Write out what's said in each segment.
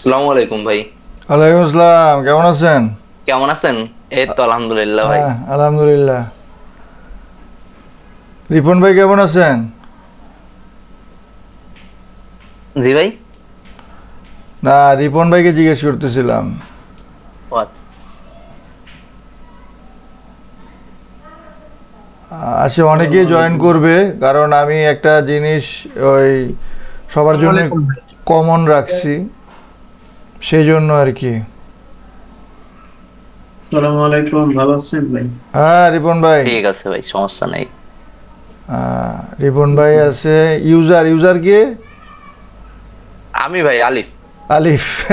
আসসালামু আলাইকুম ভাই। ওয়ালাইকুম আসসালাম কেমন আছেন? কেমন আছেন? এই তো আলহামদুলিল্লাহ ভাই। হ্যাঁ আলহামদুলিল্লাহ। রিপন ভাই কেমন আছেন? জি ভাই। না রিপন ভাইকে জিজ্ঞেস করতেছিলাম। আচ্ছা। আচ্ছা অনেকেই জয়েন করবে কারণ আমি একটা জিনিস ওই সবার জন্য কমন রাখছি। সেই জন্য আর কি। আসসালামু আলাইকুম ভালো আছেন ভাই? হ্যাঁ রিপন ভাই। ঠিক আছে ভাই সমস্যা নাই। হ্যাঁ, রিপন ভাই আছে ইউজার ইউজার কে? আমি ভাই আলিফ। আলিফ।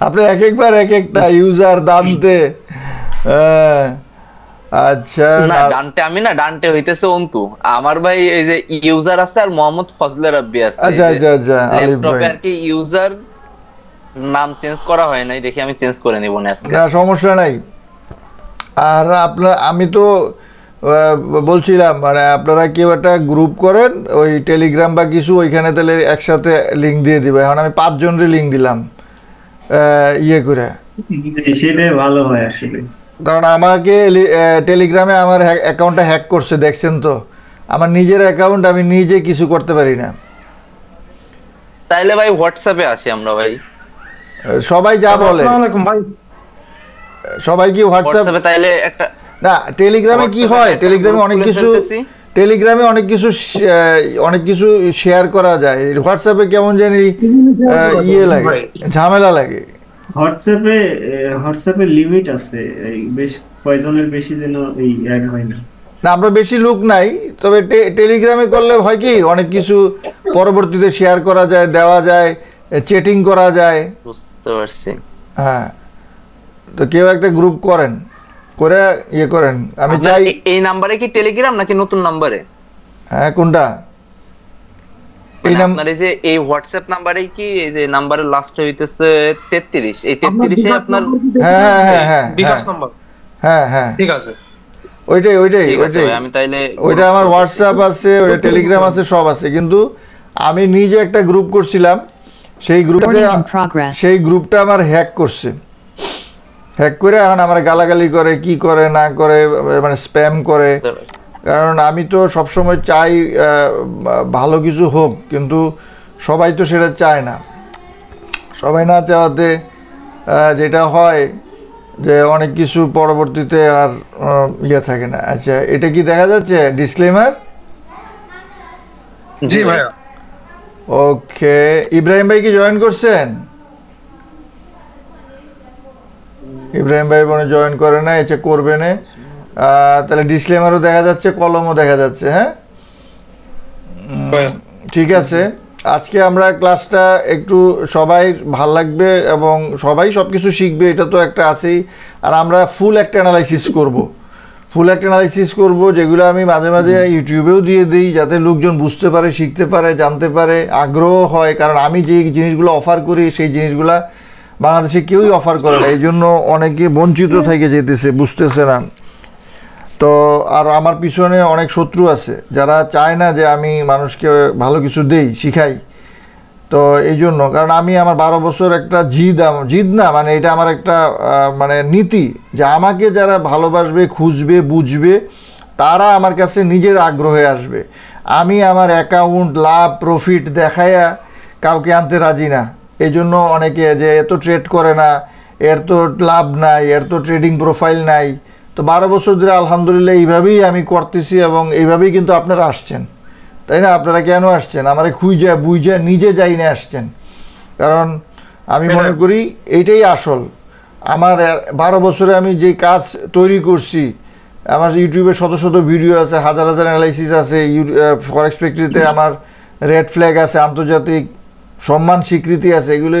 আপনি এক একবার এক একটা ইউজার দানতে। হ্যাঁ, আচ্ছা না না- ডানটে আমি না ডানটে হইতেছে অন্তু। আমার ভাই এই যে ইউজার আছে আর মোহাম্মদ ফজলে রাব্বি আছে। আচ্ছা আচ্ছা আচ্ছা আলিফ ভাই। আর কি ইউজার নাম চেঞ্জ করা হয় নাই দেখি আমি চেঞ্জ করে নিব না আজকে না সমস্যা নাই। আর আপনার আমি তো বলছিলাম মানে আপনারা কেউ একটা গ্রুপ করেন ওই টেলিগ্রাম বা কিছু ওইখানে তাহলে একসাথে লিঙ্ক দিয়ে দিবে। এখন আমি পাঁচজনের লিঙ্ক দিলাম ইয়ে করে। সেটাই ভালো হয় আসলে। কারণ আমাকে টেলিগ্রামে আমার অ্যাকাউন্টটা হ্যাক করছে দেখছেন তো? আমার নিজের অ্যাকাউন্ট আমি নিজে কিছু করতে পারি না। তাইলে ভাই হোয়াটসঅ্যাপে আসি আমরা ভাই। সবাই যা বলে। সবাই কি হোয়াটসঅ্যাপ হোয়াটসঅ্যাপে তাইলে একটা না টেলিগ্রামে কি হয়? টেলিগ্রামে অনেক কিছু টেলিগ্রামে অনেক কিছু অনেক কিছু শেয়ার করা যায়। হোয়াটসঅ্যাপে কেমন জানি ইয়ে লাগে ঝামেলা লাগে। হোয়াটসঅ্যাপে হোয়াটসঅ্যাপে লিমিট আছে। বেশ কয়জনের বেশি যেন এই অ্যাড হয় না। না আমরা বেশি লোক নাই তবে টেলিগ্রামে করলে হয় কি অনেক কিছু পরবর্তীতে শেয়ার করা যায় দেওয়া যায় চেটিং করা যায়। বুঝতে পারছি। হ্যাঁ। তো কেউ একটা গ্রুপ করেন করে ইয়ে করেন। আমি চাই এই নাম্বারে কি টেলিগ্রাম নাকি নতুন নাম্বারে হ্যাঁ কোনটা? এই মানে নাম আপনার এই যে এই হোয়াটসঅ্যাপ নাম্বারে কি এই যে নাম্বারের লাস্ট হইতেছে 33 এই 33 এ আপনার হ্যাঁ হ্যাঁ হ্যাঁ হ্যাঁ। বিকাশ হ্যাঁ, নাম্বার হ্যাঁ হ্যাঁ। ঠিক আছে। ওইটাই ওইটাই ওইটাই। ভাই, আমি তাইলে ওইটা আমার হোয়াটসঅ্যাপ আছে ওইটা টেলিগ্রাম আছে সব আছে। কিন্তু আমি নিজে একটা গ্রুপ করছিলাম। সেই গ্রুপে. সেই গ্রুপটা আমার হ্যাক করছে। হ্যাক করে এখন আমার গালাগালি করে কি করে না করে মানে স্প্যাম করে। কারণ আমি তো সবসময় চাই ভালো কিছু হোক কিন্তু সবাই তো সেটা চায় না। সবাই না চাওয়াতে আহ, যেটা হয় যে অনেক কিছু পরবর্তীতে আর ইয়ে থাকে না। আচ্ছা এটা কি দেখা যাচ্ছে? ডিসক্লেমার জি ভাইয়া। ওকে ইব্রাহিম ভাই কি জয়েন করছেন? ইব্রাহিম ভাই মনে জয়েন করে না এটা করবে না। তাহলে ডিসলেমারও দেখা যাচ্ছে কলমও দেখা যাচ্ছে হ্যাঁ? উম, ঠিক আছে। আজকে আমরা ক্লাসটা একটু সবাই ভালো লাগবে এবং সবাই সব কিছু শিখবে এটা তো একটা আছেই। আর আমরা ফুল একটা অ্যানালাইসিস করব। ফুল একটা অ্যানালাইসিস করব যেগুলো আমি মাঝে মাঝে ইউটিউবেও দিয়ে দিই যাতে লোকজন বুঝতে পারে শিখতে পারে জানতে পারে আগ্রহ হয়। কারণ আমি যে জিনিসগুলো অফার করি সেই জিনিসগুলা বাংলাদেশে কেউই অফার করে না। এই জন্য অনেকে বঞ্চিত থেকে যেতেছে বুঝতেছে না। তো আর আমার পিছনে অনেক শত্রু আছে যারা চায় না যে আমি মানুষকে ভালো কিছু দেই শিখাই। তো এই জন্য কারণ আমি আমার বারো বছর একটা জিদ জিদ না মানে এটা আমার একটা মানে নীতি যে আমাকে যারা ভালোবাসবে, খুঁজবে, বুঝবে, তারা আমার কাছে নিজের আগ্রহে আসবে। আমি আমার অ্যাকাউন্ট লাভ প্রফিট দেখায়া কাউকে আনতে রাজি না। এই জন্য অনেকে যে এত ট্রেড করে না, এর তো লাভ নাই, এর তো ট্রেডিং প্রোফাইল নাই। তো বারো বছর ধরে আলহামদুলিল্লাহ এইভাবেই আমি করতেছি এবং এইভাবেই কিন্তু আপনারা আসছেন। তাই না? আপনারা কেন আসছেন? আমারে খুঁজে বুঝে নিজে যাই না আসছেন। কারণ আমি মনে করি এইটাই আসল। আমার বারো বছরে আমি যে কাজ তৈরি করছি আমার ইউটিউবে শত শত ভিডিও আছে হাজার হাজার অ্যানালাইসিস আছে ফরেক্স ফ্যাক্টরিতে আমার রেড ফ্ল্যাগ আছে আন্তর্জাতিক সম্মান স্বীকৃতি আছে এগুলো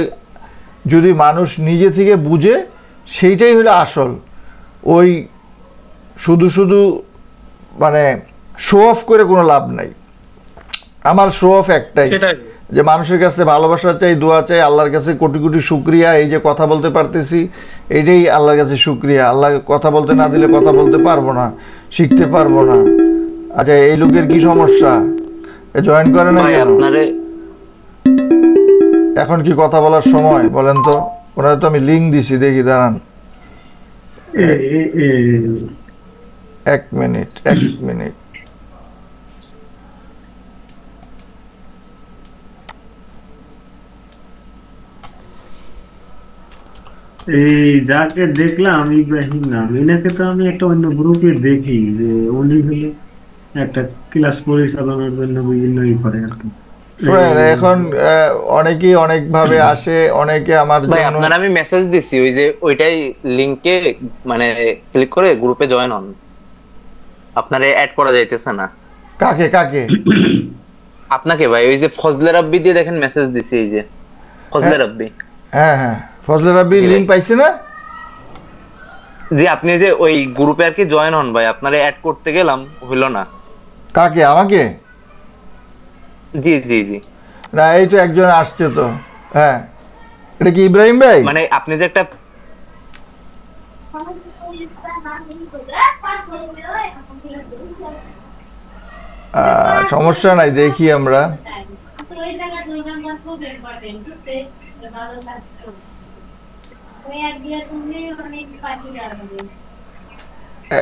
যদি মানুষ নিজে থেকে বুঝে সেইটাই হলো আসল। ওই শুধু শুধু মানে শো অফ করে কোনো লাভ নাই। আমার শো অফ একটাই। যে মানুষের কাছে ভালোবাসা চাই দোয়া চাই আল্লাহর কাছে কোটি কোটি শুক্রিয়া। এই যে কথা বলতে পারতেছি এইটাই আল্লাহর কাছে শুক্রিয়া। আল্লাহ কথা বলতে না দিলে কথা বলতে পারব না শিখতে পারব না। আচ্ছা এই লোকের কি সমস্যা? জয়েন করে না কেন? এখন কি কথা বলার সময়? বলেন তো। ওনারা তো আমি লিঙ্ক দিছি দেখি দাঁড়ান। এক মিনিট এক মিনিট। এই যাকে দেখলাম ইব্রাহিম নাম এনাকে তো আমি একটা অন্য গ্রুপে দেখি যে উনি হলে একটা ক্লাস পরিচালনার জন্য বিভিন্ন ই করে আর কি। এখন আহ, অনেকেই অনেক ভাবে আসে অনেকে আমার আপনার আমি মেসেজ দিছি ওই যে ওইটাই লিংকে মানে ক্লিক করে গ্রুপে জয়েন হন। আপনারে অ্যাড করা যাইতেছে না। কাকে কাকে? আপনাকে ভাই ওই যে ফজলে রাব্বি দিয়ে দেখেন মেসেজ দিছি এই যে। ফজলে রাব্বি। হ্যাঁ হ্যাঁ। ফজলে রাব্বি লিঙ্ক পাইছে না? জি আপনি যে ওই গ্রুপে আর কি জয়েন হন ভাই আপনারে অ্যাড করতে গেলাম হইল না। কাকে আমাকে? জি জি জি। না এই তো একজন আসছে তো। হ্যাঁ। এটা কি ইব্রাহিম ভাই? মানে আপনি যে একটা আহ, সমস্যা নাই দেখি আমরা।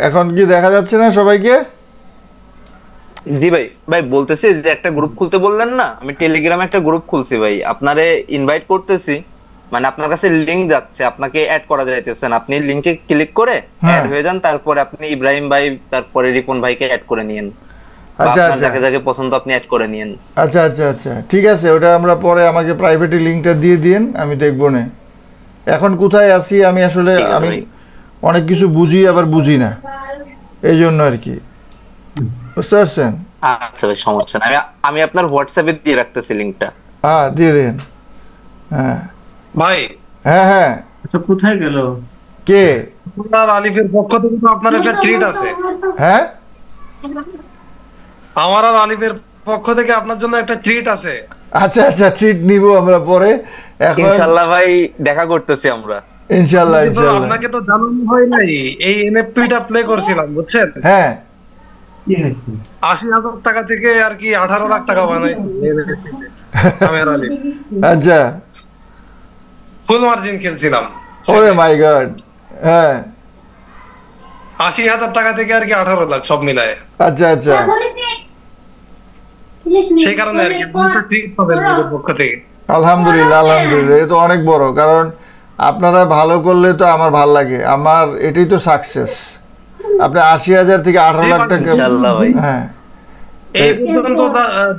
এখন কি দেখা যাচ্ছে না সবাইকে? জি ভাই ভাই বলতেছি যে একটা গ্রুপ খুলতে বললেন না? আমি টেলিগ্রামে একটা গ্রুপ খুলছি ভাই। আপনারে ইনভাইট করতেছি। মানে আপনার কাছে লিংক যাচ্ছে আপনাকে অ্যাড করা যাইতেছে না। আপনি লিংকে ক্লিক করে হ্যাঁ। অ্যাড হয়ে যান তারপরে আপনি ইব্রাহিম ভাই তারপরে রিপন ভাইকে অ্যাড করে নিয়েন। আচ্ছা আচ্ছা। যাকে যাকে পছন্দ আপনি অ্যাড করে নিয়েন। আচ্ছা আচ্ছা আচ্ছা। ঠিক আছে ওটা আমরা পরে আমাকে প্রাইভেটে লিঙ্কটা দিয়ে দিন আমি দেখব না। এখন কোথায় আছি আমি আসলে আমি অনেক কিছু বুঝি আবার বুঝি না। এই জন্য আর কি। বুঝতে পারছেন? আচ্ছা ভাই সমস্যা না আমি আমি আপনার হোয়াটসঅ্যাপে দিয়ে রাখতেছি লিংকটা হ্যাঁ দিয়ে দিন। হ্যাঁ। ভাই হ্যাঁ হ্যাঁ। তো কোথায় গেল? কে? আপনার আলিফের পক্ষ থেকে তো আপনার একটা ট্রিট আছে। হ্যাঁ? আমার আর আলিফের পক্ষ থেকে আপনার জন্য একটা ট্রিট আছে। আচ্ছা আচ্ছা ট্রিট নিব আমরা পরে। এখন ইনশাল্লাহ ভাই দেখা করতেছি আমরা। ইনশাল্লাহ কিন্তু ইনশাল্লাহ। আপনাকে তো জানানো হয় নাই এই এনএফপিটা প্লে করছিলাম বুঝছেন? হ্যাঁ। আশি হাজার টাকা থেকে আর কি আঠারো লাখ টাকা বানাইছি আচ্ছা। ফুল মার্জিন খেলছিলাম ওরে মাই গড হ্যাঁ। আশি হাজার টাকা থেকে আর কি আঠারো লাখ সব মিলায়। আচ্ছা আচ্ছা। সেই কারণে আর কি দুটো আমাদের পক্ষ থেকে। আলহামদুলিল্লাহ আলহামদুলিল্লাহ এ তো অনেক বড় কারণ আপনারা ভালো করলে তো আমার ভালো লাগে আমার এটাই তো সাকসেস আপনি আশি হাজার থেকে আঠারো লাখ টাকা হ্যাঁ। এই পর্যন্ত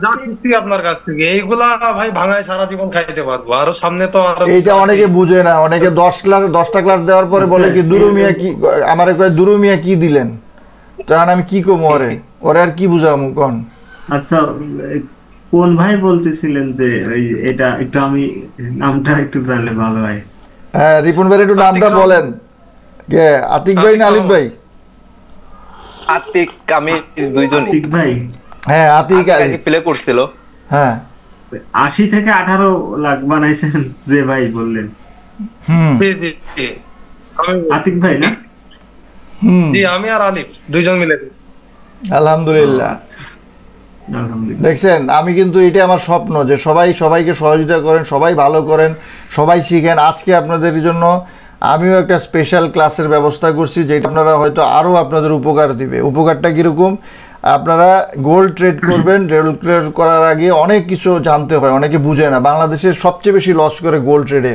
যা- আপনার কাছ থেকে এইগুলা ভাই ভাঙায় সারা জীবন খাইতে পারব আরও সামনে তো আরও এইটা অনেকে বুঝে না অনেকে দশ ক্লাস দশটা ক্লাস দেওয়ার পরে বলে কি দুরু মিয়া কি আমার কয় দুরু মিয়া কি দিলেন? তখন আমি কি কমু ওরে? ওরে আর কি বুঝামু কোন? আচ্ছা কোন ভাই বলতেছিলেন যে এটা একটু আমি নামটা একটু জানলে ভালো হয়? হ্যাঁ রিপন ভাই একটু নামটা বলেন। কে? আতিক ভাই না আলিফ ভাই? আতিক আমি দুইজনই ঠিক ভাই? হ্যাঁ আতিক প্লে করছিল। হ্যাঁ। আশি থেকে আঠারো লাখ বানাইছেন যে ভাই বললেন। হুম। জি, জি, জি। আতিক ভাই না? হুম। জি আমি আর আলিফ দুইজন মিলে। আলহামদুলিল্লাহ। আলহামদুলিল্লাহ দেখছেন, আমি কিন্তু এটা আমার স্বপ্ন যে সবাই সবাইকে সহযোগিতা করেন, সবাই ভালো করেন, সবাই শিখেন। আজকে আপনাদের জন্য আমিও একটা স্পেশাল ক্লাসের ব্যবস্থা করছি, যেটা আপনারা হয়তো আরও আপনাদের উপকার দিবে। উপকারটা কীরকম? আপনারা গোল্ড ট্রেড করবেন গোল্ড ট্রেড করার আগে অনেক কিছু জানতে হয়, অনেকে বুঝে না। বাংলাদেশের সবচেয়ে বেশি লস করে গোল্ড ট্রেডে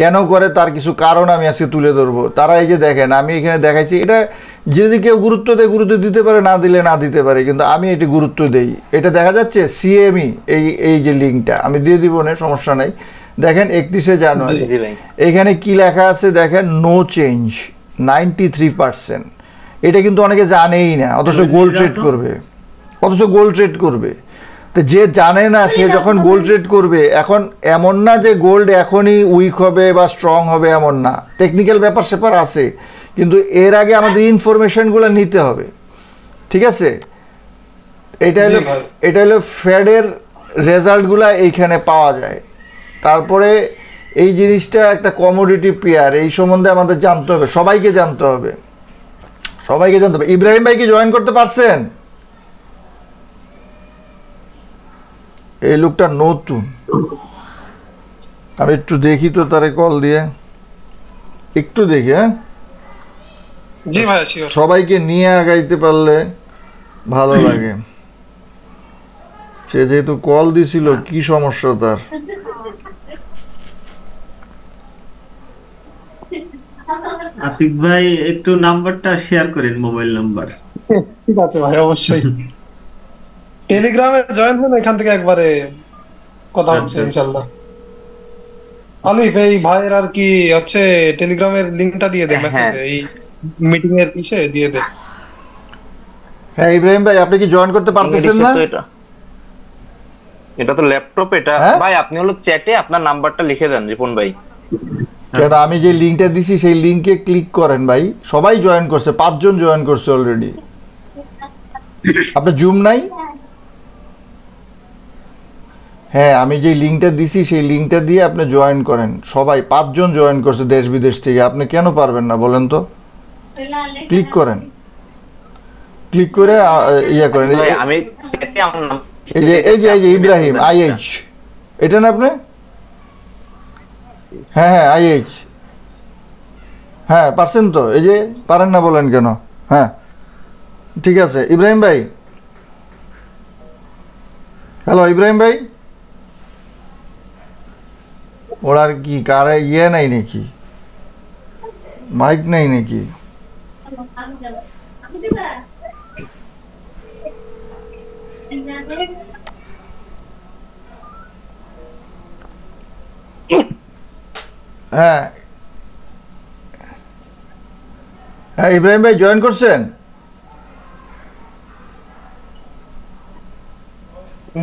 কেন করে? তার কিছু কারণ আমি আজকে তুলে ধরবো। তারা এই যে দেখেন, আমি এখানে দেখাইছি, এটা যদি কেউ গুরুত্ব দেয় গুরুত্ব দিতে পারে না দিলে না দিতে পারে কিন্তু আমি এটি গুরুত্ব দেই। এটা দেখা যাচ্ছে সিএমই এই এই যে লিঙ্কটা আমি দিয়ে দিব না সমস্যা নাই। দেখেন একত্রিশে জানুয়ারি এখানে কি লেখা আছে? দেখেন no change ninety three percent এটা কিন্তু অনেকে জানেই না অথচ গোল্ড ট্রেড করবে। অথচ গোল্ড ট্রেড করবে। তো যে জানে না সে যখন গোল্ড ট্রেড করবে এখন এমন না যে গোল্ড এখনই উইক হবে বা স্ট্রং হবে এমন না। টেকনিক্যাল ব্যাপার স্যাপার আছে। কিন্তু এর আগে আমাদের ইনফরমেশনগুলো নিতে হবে। ঠিক আছে? এটা হলো এটা হলো ফেডের রেজাল্টগুলো এইখানে পাওয়া যায়। তারপরে এই জিনিসটা একটা কমোডিটি পেয়ার এই সম্বন্ধে আমাদের জানতে হবে সবাইকে জানতে হবে। সবাইকে জানতে হবে। ইব্রাহিম ভাই কি জয়েন করতে পারছেন? এই লোকটা নতুন। আমি একটু দেখি তো তারে কল দিয়ে। একটু দেখি হ্যাঁ? জি ভাইয়া শিওর সবাইকে নিয়ে আগাইতে পারলে ভালো লাগে। সে যেহেতু কল দিছিল কি সমস্যা তার? আতিক ভাই একটু নাম্বারটা শেয়ার করেন মোবাইল নাম্বার ঠিক আছে ভাই অবশ্যই। টেলিগ্রামে জয়েন হন এখান থেকে একবারে কথা হচ্ছে আচ্ছা। ইনশাল্লাহ আলিফ এই ভাইয়ের আর কি হচ্ছে টেলিগ্রামের লিংকটা দিয়ে দে হ্যাঁ। মেসেজে এই মিটিং এর ইসে দিয়ে দে। হ্যাঁ ইব্রাহিম ভাই আপনি কি জয়েন করতে পারতেছেন না? এটা। এটা তো ল্যাপটপ এটা হ্যাঁ? ভাই আপনি হলো চ্যাটে আপনার নাম্বারটা লিখে দেন রিপন ভাই। কেন আমি যে লিঙ্কটা দিছি সেই লিঙ্কে ক্লিক করেন ভাই। সবাই জয়েন করছে পাঁচজন জয়েন করছে অলরেডি আপনার জুম নাই? হ্যাঁ আমি যে লিঙ্কটা দিছি সেই লিঙ্কটা দিয়ে আপনি জয়েন করেন। সবাই পাঁচজন জয়েন করছে দেশ বিদেশ থেকে। আপনি কেন পারবেন না বলেন তো? ক্লিক করেন। ক্লিক করে ইয়ে করেন। এই- আমি এই যে এই যে এই যে ইব্রাহিম আইএইচ এটা না আপনি? হ্যাঁ হ্যাঁ আইএইচ হ্যাঁ পারছেন তো? এই যে পারেন না বলেন কেন? হ্যাঁ। ঠিক আছে। ইব্রাহিম ভাই। হ্যালো ইব্রাহিম ভাই। ওর আর কি কারে ইয়ে নাই নাকি? মাইক নাই নাকি? হ্যাঁ। হ্যাঁ ইব্রাহিম ভাই জয়েন করছেন?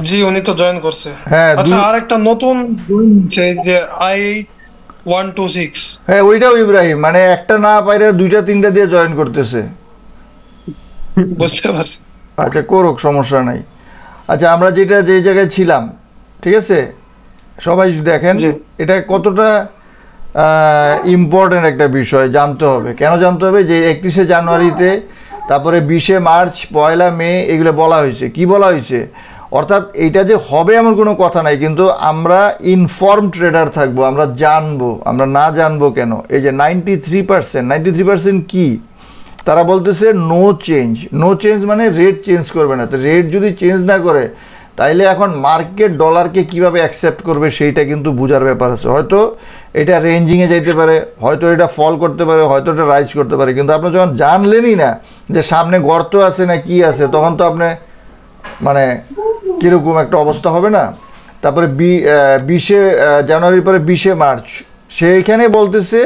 জি উনি তো জয়েন করছে। হ্যাঁ, আচ্ছা আর একটা নতুন যে আই ওয়ান টু সিক্স। হ্যাঁ ওইটাও ইব্রাহিম। মানে একটা না পাইরে দুইটা তিনটা দিয়ে জয়েন করতেছে। বুঝতে পারছি। আচ্ছা করুক সমস্যা নাই। আচ্ছা আমরা যেটা যে জায়গায় ছিলাম ঠিক আছে? সবাই দেখেন এটা কতটা ইম্পর্টেন্ট একটা বিষয় জানতে হবে। কেন জানতে হবে? যে একত্রিশে জানুয়ারিতে তারপরে বিশে মার্চ পয়লা মে এগুলো বলা হয়েছে। কি বলা হয়েছে? অর্থাৎ এইটা যে হবে এমন কোনো কথা নাই, কিন্তু আমরা ইনফর্ম ট্রেডার থাকব, আমরা জানব, আমরা না জানব কেন? এই যে ninety three percent ninety three percent কী? তারা বলতেছে নো চেঞ্জ নো চেঞ্জ মানে রেট চেঞ্জ করবে না। তো রেট যদি চেঞ্জ না করে, তাইলে এখন মার্কেট ডলারকে কীভাবে অ্যাকসেপ্ট করবে সেইটা কিন্তু বোঝার ব্যাপার আছে। হয়তো এটা রেঞ্জিংয়ে যাইতে পারে, হয়তো এটা ফল করতে পারে, হয়তো এটা রাইজ করতে পারে। কিন্তু আপনি যখন জানলেনই না যে সামনে গর্ত আছে না কি আছে, তখন তো আপনি মানে কীরকম একটা অবস্থা হবে না? তারপরে বি বিশে জানুয়ারির পরে বিশে মার্চ। সেইখানে বলতেছে,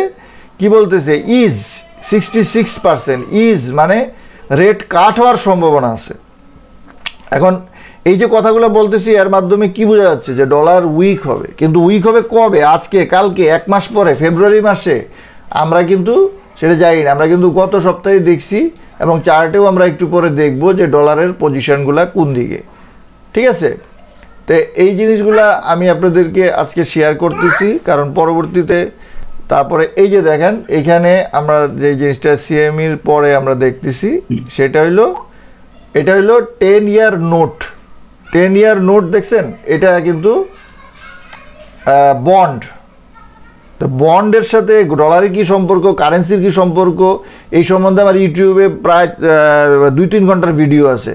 কি বলতেছে? Is sixty six percent is মানে রেট কাট হওয়ার সম্ভাবনা আছে। এখন এই যে কথাগুলো বলতেছি, এর মাধ্যমে কি বোঝা যাচ্ছে যে ডলার উইক হবে? কিন্তু উইক হবে কবে? আজকে, কালকে, এক মাস পরে, ফেব্রুয়ারি মাসে। আমরা কিন্তু সেটা যাই না। আমরা কিন্তু গত সপ্তাহে দেখছি এবং চার্টেও আমরা একটু পরে দেখব যে ডলারের পজিশনগুলো কোন দিকে। ঠিক আছে? তো এই জিনিসগুলা আমি আপনাদেরকে আজকে শেয়ার করতেছি কারণ পরবর্তীতে তারপরে এই যে দেখেন এখানে আমরা যে জিনিসটা সিএমইর পরে আমরা দেখতেছি সেটা হইল এটা হইল ten year note ten year note দেখছেন? এটা কিন্তু বন্ড তো বন্ডের সাথে ডলারের কী সম্পর্ক কারেন্সির কী সম্পর্ক এই সম্বন্ধে আমার ইউটিউবে প্রায় দুই তিন ঘণ্টার ভিডিও আছে।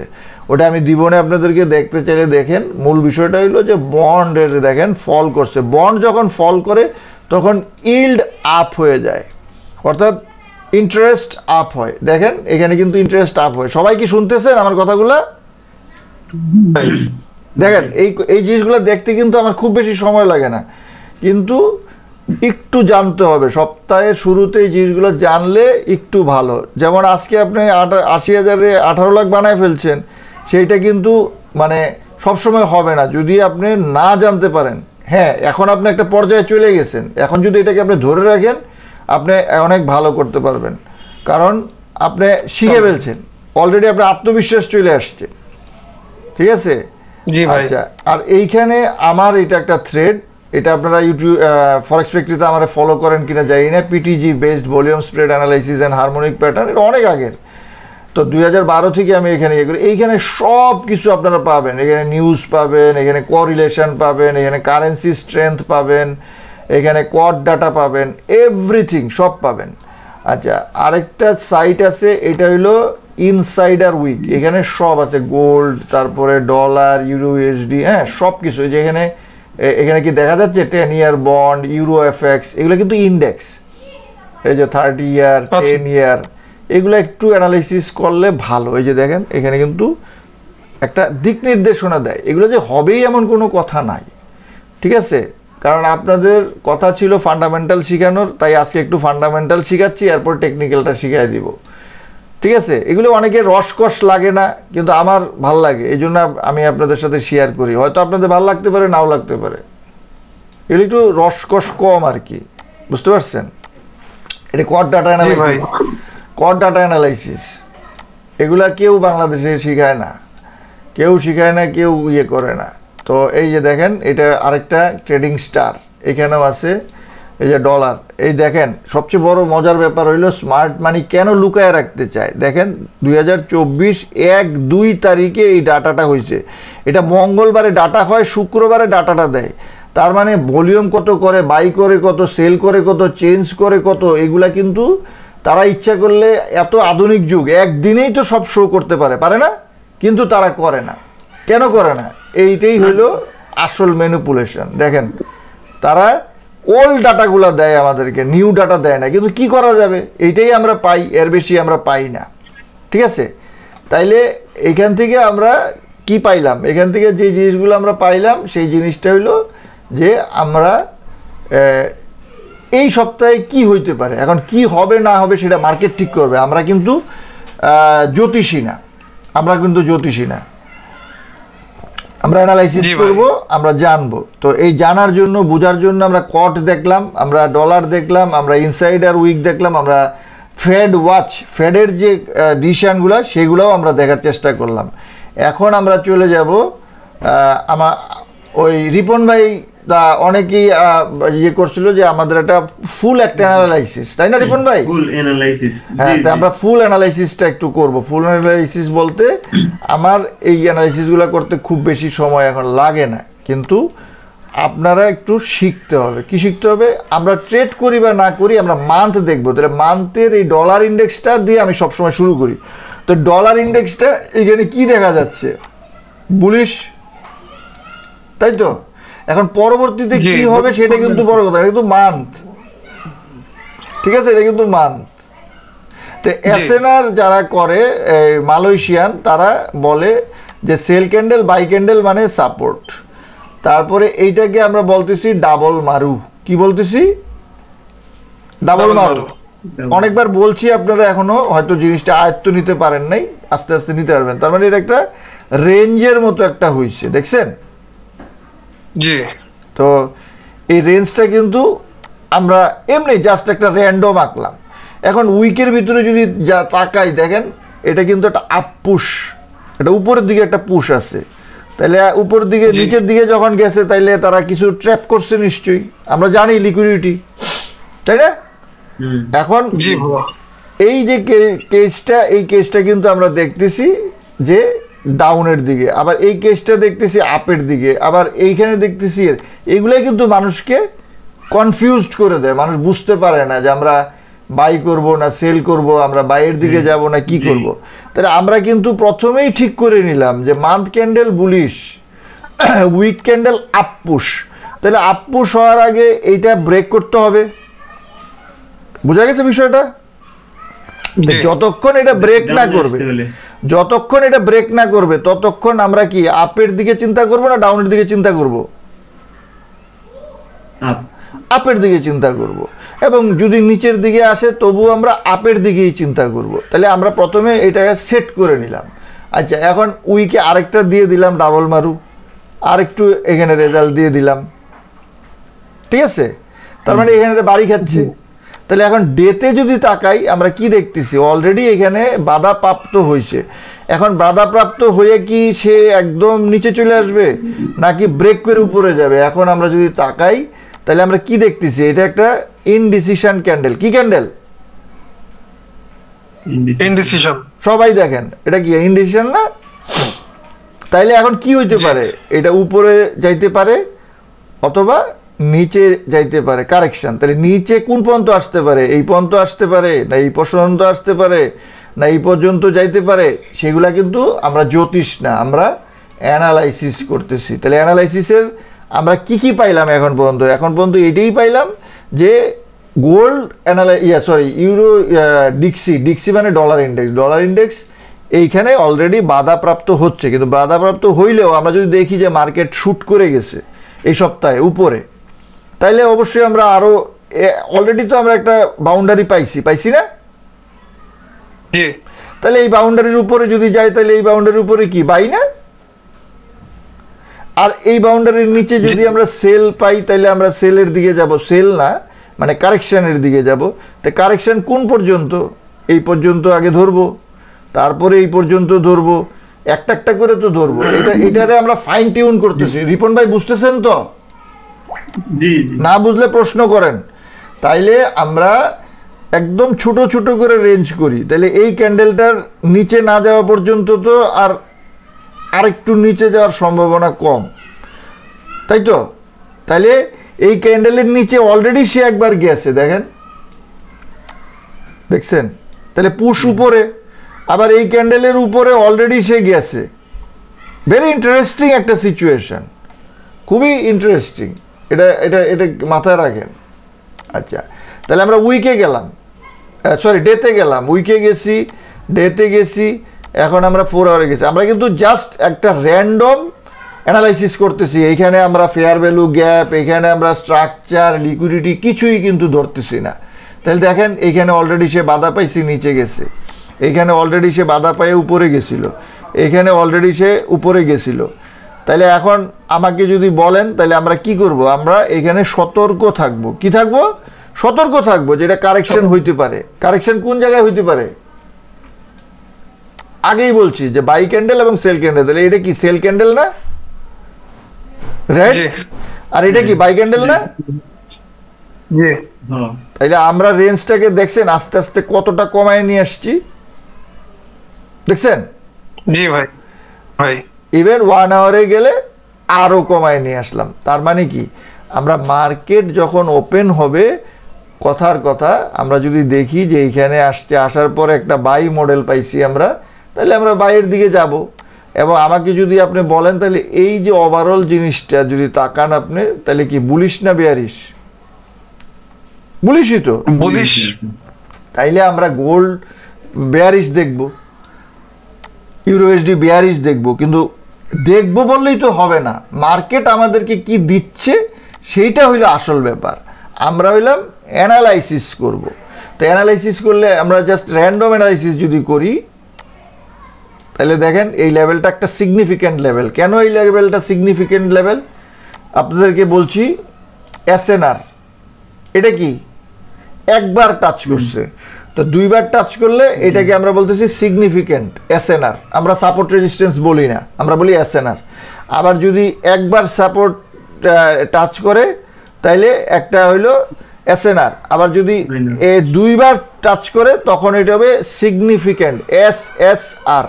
ওটা আমি দিবনে আপনাদেরকে দেখতে চাইলে দেখেন, মূল বিষয়টা হলো যে বন্ডের দেখেন ফল করছে। বন্ড যখন ফল করে, তখন ইল্ড আপ হয়ে যায়। অর্থাৎ ইন্টারেস্ট আপ হয়। দেখেন, এখানে কিন্তু ইন্টারেস্ট আপ হয়। সবাই কি শুনতেছেন আমার কথাগুলো? দেখেন, এই এই জিনিসগুলো দেখতে কিন্তু আমার খুব বেশি সময় লাগে না। কিন্তু একটু জানতে হবে। সপ্তাহের শুরুতে এই জিনিসগুলো জানলে একটু ভালো। যেমন আজকে আপনি আশি হাজারে আঠারো লাখ বানায় ফেলছেন। সেইটা কিন্তু মানে সবসময় হবে না। যদি আপনি না জানতে পারেন হ্যাঁ এখন আপনি একটা পর্যায়ে চলে গেছেন এখন যদি এটাকে আপনি ধরে রাখেন আপনি অনেক ভালো করতে পারবেন। কারণ আপনি শিখে ফেলছেন। অলরেডি আপনার আত্মবিশ্বাস চলে আসছে। ঠিক আছে? জি ভাই। আচ্ছা আর এইখানে আমার এটা একটা থ্রেড এটা আপনারা ইউটিউব ফরেক্স ফ্যাক্টরিতে আমার ফলো করেন কিনা জানি না। PTG based volume spread analysis and harmonic pattern এটা অনেক আগের। তো দুই হাজার বারো থেকে আমি এখানে ইয়ে করি। এইখানে সব কিছু আপনারা পাবেন। এখানে নিউজ পাবেন এখানে কোরিলেশন পাবেন এখানে কারেন্সি স্ট্রেংথ পাবেন এখানে কড ডাটা পাবেন এভরিথিং সব পাবেন। আচ্ছা আরেকটা সাইট আছে এটা হইল ইনসাইডার উইক এখানে সব আছে গোল্ড তারপরে ডলার ইউরো ইউএসডি হ্যাঁ সব কিছু। যে এখানে এখানে কি দেখা যাচ্ছে? Ten year bond euro FX এগুলো কিন্তু ইন্ডেক্স এই যে থার্টি ইয়ার। টেন ইয়ার এগুলো একটু অ্যানালাইসিস করলে ভালো। এই যে দেখেন এখানে কিন্তু একটা দিক নির্দেশনা দেয়। এগুলো যে হবেই এমন কোনো কথা নাই। ঠিক আছে? কারণ আপনাদের কথা ছিল ফান্ডামেন্টাল শেখানোর তাই আজকে একটু ফান্ডামেন্টাল শেখাচ্ছি এরপর টেকনিক্যালটা শিখাই দিব। ঠিক আছে? এগুলো অনেকে রসকস লাগে না কিন্তু আমার ভালো লাগে। এই জন্য আমি আপনাদের সাথে শেয়ার করি। হয়তো আপনাদের ভালো লাগতে পারে নাও লাগতে পারে। এগুলো একটু রসকস কম আর কি। বুঝতে পারছেন? এটা কর ডাটা অ্যানালাইসিস কর ডাটা অ্যানালাইসিস এগুলা কেউ বাংলাদেশে শিখায় না। কেউ শিখায় না, কেউ ইয়ে করে না। তো এই যে দেখেন, এটা আরেকটা ট্রেডিং স্টার এখানেও আছে, এই যে ডলার এই দেখেন, সবচেয়ে বড় মজার ব্যাপার হইল স্মার্ট মানি কেন লুকায় রাখতে চায়? দেখেন, দুই এক দুই তারিখে এই ডাটাটা হয়েছে এটা মঙ্গলবারে ডাটা হয়, শুক্রবারে ডাটাটা দেয়। তার মানে ভলিউম কত করে বাই করে কত সেল করে কত চেঞ্জ করে কত, এগুলা কিন্তু তারা ইচ্ছা করলে এত আধুনিক যুগ, একদিনেই তো সব শো করতে পারে পারে না? কিন্তু তারা করে না। কেন করে না? এইটাই হলো আসল ম্যানিপুলেশন দেখেন, তারা ওল্ড ডাটাগুলো দেয় আমাদেরকে নিউ ডাটা দেয় না। কিন্তু কি করা যাবে? এইটাই আমরা পাই, এর বেশি আমরা পাই না। ঠিক আছে? তাইলে এখান থেকে আমরা কি পাইলাম? এখান থেকে যে জিনিসগুলো আমরা পাইলাম, সেই জিনিসটা হলো যে আমরা এই সপ্তাহে কি হইতে পারে? এখন কি হবে না হবে সেটা মার্কেট ঠিক করবে। আমরা কিন্তু জ্যোতিষী না। আমরা কিন্তু জ্যোতিষী না। আমরা অ্যানালাইসিস। করব আমরা জানব। তো এই জানার জন্য বোঝার জন্য আমরা কট দেখলাম আমরা ডলার দেখলাম আমরা ইনসাইডার উইক দেখলাম আমরা ফেড ওয়াচ ফেডের যে ডিসিশনগুলো সেগুলোও আমরা দেখার চেষ্টা করলাম। এখন আমরা চলে যাব আমার ওই রিপন ভাই অনেকেই ইয়ে করছিল যে আমাদের একটা ফুল একটা অ্যানালাইসিস তাই না রিপন ভাই? ফুল অ্যানালাইসিস হ্যাঁ আমরা ফুল অ্যানালাইসিসটা একটু করব। ফুল অ্যানালাইসিস বলতে আমার এই অ্যানালাইসিসগুলো করতে খুব বেশি সময় এখন লাগে না কিন্তু আপনারা একটু শিখতে হবে। কি শিখতে হবে? আমরা ট্রেড করি বা না করি আমরা মান্থ দেখব। তাহলে মান্থের এই ডলার ইন্ডেক্সটা দিয়ে আমি সবসময় শুরু করি। তো ডলার ইন্ডেক্সটা এখানে কি দেখা যাচ্ছে? বুলিশ তাই তো? এখন পরবর্তীতে কি হবে সেটা কিন্তু বড় কথা এটা কিন্তু মান্থ ঠিক আছে? এটা কিন্তু মান্থ তো এসএনআর যারা করে মালয়েশিয়ান তারা বলে যে সেল ক্যান্ডেল বাই ক্যান্ডেল মানে সাপোর্ট তারপরে এইটাকে আমরা বলতেছি ডাবল মারু। কি বলতেছি? ডাবল মারু। মারু। অনেকবার বলছি আপনারা এখনও হয়তো জিনিসটা আয়ত্ত নিতে পারেন নাই আস্তে আস্তে নিতে পারবেন। তার মানে এটা একটা রেঞ্জের মতো একটা হয়েছে দেখছেন? জি। তো এই রেঞ্জটা কিন্তু আমরা এমনি জাস্ট একটা র্যান্ডম আঁকলাম। এখন উইকের ভিতরে যদি যা তাকাই দেখেন এটা কিন্তু একটা আপ পুশ এটা উপরের দিকে একটা পুশ আছে। তাহলে উপরের দিকে নিচের দিকে যখন গেছে তাইলে তারা কিছু ট্র্যাপ করছে নিশ্চয়ই। আমরা জানি লিকুইডিটি তাই না? এখন এই যে কেসটা এই কেসটা কিন্তু আমরা দেখতেছি যে ডাউনের দিকে আবার এই কেসটা দেখতেছি আপের দিকে আবার এইখানে দেখতেছি। এগুলাই কিন্তু মানুষকে কনফিউজড করে দেয় মানুষ বুঝতে পারে না যে আমরা বাই করব না সেল করব আমরা বাইয়ের দিকে যাব না কি করব। তাহলে আমরা কিন্তু প্রথমেই ঠিক করে নিলাম যে month candle bullish week candle up push তাহলে আপপুশ হওয়ার আগে এইটা ব্রেক করতে হবে। বোঝা গেছে বিষয়টা? যতক্ষণ এটা ব্রেক না করবে। যতক্ষণ এটা ব্রেক না করবে ততক্ষণ আমরা কি আপের দিকে চিন্তা করব না ডাউনের দিকে চিন্তা করব? আপ আপের দিকে চিন্তা করব। এবং যদি নিচের দিকে আসে তবু আমরা আপের দিকেই চিন্তা করব। তাহলে আমরা প্রথমে এটাকে সেট করে নিলাম। আচ্ছা এখন উইকে আরেকটা দিয়ে দিলাম ডাবল মারু আরেকটু এখানে রেজাল্ট দিয়ে দিলাম। ঠিক আছে? তার মানে এখানে বাড়ি খাচ্ছে। তাহলে এখন ডেতে যদি তাকাই আমরা কি দেখতেছি? অলরেডি এখানে বাধা প্রাপ্ত হয়েছে। এখন বাধা প্রাপ্ত হয়ে কি সে একদম নিচে চলে আসবে? নাকি ব্রেক করে উপরে যাবে? এখন আমরা যদি তাকাই তাহলে আমরা কি দেখতেছি? এটা একটা ইনডিসিশন ক্যান্ডেল কি ক্যান্ডেল ইনডিসিশন সবাই দেখেন এটা কি ইনডিসিশন না? তাইলে এখন কি হইতে পারে? এটা উপরে যাইতে পারে অথবা নিচে যাইতে পারে কারেকশন তাহলে নিচে কোন পর্যন্ত আসতে পারে? এই পর্যন্ত আসতে পারে, না এই পর্যন্ত আসতে পারে, না এই পর্যন্ত যাইতে পারে? সেগুলা কিন্তু আমরা জ্যোতিষ না, আমরা অ্যানালাইসিস করতেছি। তাহলে অ্যানালাইসিসের আমরা কি কি পাইলাম এখন পর্যন্ত? এখন পর্যন্ত এটাই পাইলাম যে গোল্ড অ্যানালাই ইয়া সরি ইউরো ডিক্সি ডিক্সি মানে ডলার ইন্ডেক্স ডলার ইন্ডেক্স এইখানে অলরেডি বাধাপ্রাপ্ত হচ্ছে, কিন্তু বাধাপ্রাপ্ত হইলেও আমরা যদি দেখি যে মার্কেট শ্যুট করে গেছে এই সপ্তাহে, উপরে তাইলে অবশ্যই আমরা আরও অলরেডি তো আমরা একটা বাউন্ডারি পাইছি পাইছি না? জি। তাহলে এই বাউন্ডারির উপরে যদি যাই তাহলে এই বাউন্ডারির উপরে কি বাই না? আর এই বাউন্ডারির নিচে যদি আমরা সেল পাই তাহলে আমরা সেলের দিকে যাব সেল না মানে কারেকশনের দিকে যাব। তো কারেকশন কোন পর্যন্ত? এই পর্যন্ত আগে ধরবো তারপরে এই পর্যন্ত ধরবো একটা একটা করে তো ধরবো। এটা এটারে আমরা ফাইন টিউন করতেছি রিপন ভাই বুঝতেছেন তো? না বুঝলে প্রশ্ন করেন। তাইলে আমরা একদম ছোট ছোট করে রেঞ্জ করি। তাহলে এই ক্যান্ডেলটার নিচে না যাওয়া পর্যন্ত তো আর আরেকটু নিচে যাওয়ার সম্ভাবনা কম। তাই তো? তাহলে এই ক্যান্ডেলের নিচে অলরেডি সে একবার গেছে দেখেন। দেখছেন? তাহলে পুশ উপরে আবার এই ক্যান্ডেলের উপরে অলরেডি সে গেছে। ভেরি ইন্টারেস্টিং একটা সিচুয়েশন খুবই ইন্টারেস্টিং এটা এটা এটা মাথায় রাখেন। আচ্ছা তাহলে আমরা উইকে গেলাম। সরি ডেতে গেলাম। উইকে গেছি ডেতে গেছি, এখন আমরা ফোর আওয়ারে গেছি। আমরা কিন্তু জাস্ট একটা র্যান্ডম অ্যানালাইসিস করতেছি। এইখানে আমরা ফেয়ার ভ্যালু গ্যাপ এখানে আমরা স্ট্রাকচার লিকুইডিটি কিছুই কিন্তু ধরতেছি না। তাহলে দেখেন, এইখানে অলরেডি সে বাধা পাইছি, নিচে গেছে। এইখানে অলরেডি সে বাধা পায়ে উপরে গেছিল। এখানে অলরেডি সে উপরে গেছিল। তাহলে এখন আমাকে যদি বলেন তাহলে আমরা কি করব? আমরা এখানে সতর্ক থাকব। কি থাকব? সতর্ক থাকব যেটা কারেকশন হইতে পারে। কারেকশন কোন জায়গায় হইতে পারে? আগেই বলছি যে বাই ক্যান্ডেল এবং সেল ক্যান্ডেল তাহলে এটা কি সেল ক্যান্ডেল না? রাইট। আর এটা কি বাই ক্যান্ডেল না? জি। হ্যাঁ তাইলে আমরা রেঞ্জটাকে দেখছেন আস্তে আস্তে কতটা কমায় নিয়ে আসছি? দেখছেন? জি ভাই। ভাই। ইভেন ওয়ান আওয়ারে গেলে আরও কমায় নিয়ে আসলাম। তার মানে কি? আমরা মার্কেট যখন ওপেন হবে কথার কথা আমরা যদি দেখি যে এইখানে আসছে আসার পর একটা বাই মডেল পাইছি আমরা তাহলে আমরা বাইয়ের দিকে যাব। এবং আমাকে যদি আপনি বলেন তাহলে এই যে ওভারঅল জিনিসটা যদি তাকান আপনি তাহলে কি বুলিশ না বেয়ারিশ বুলিশই তো। বলিস তাইলে আমরা গোল্ড বেয়ারিশ দেখব। ইউরোএসডি বেয়ারিশ দেখব। কিন্তু দেখব বললেই তো হবে না। মার্কেট আমাদেরকে কি দিচ্ছে, সেইটা হইল আসল ব্যাপার। আমরা হইলাম অ্যানালাইসিস করব। তো অ্যানালাইসিস করলে আমরা জাস্ট র্যান্ডম অ্যানালাইসিস যদি করি, তাহলে দেখেন এই লেভেলটা একটা সিগনিফিক্যান্ট লেভেল কেন এই লেভেলটা সিগনিফিক্যান্ট লেভেল আপনাদেরকে বলছি এসএনআর এটা কি? একবার টাচ করছে। তো দুইবার টাচ করলে এটাকে আমরা বলতেছি সিগনিফিক্যান্ট এসএনআর আমরা সাপোর্ট রেজিস্ট্যান্স বলি না আমরা বলি এসএনআর আবার যদি একবার সাপোর্ট টাচ করে তাইলে একটা হইল এসএনআর আবার যদি এ দুইবার টাচ করে তখন এটা হবে সিগনিফিক্যান্ট এস এস আর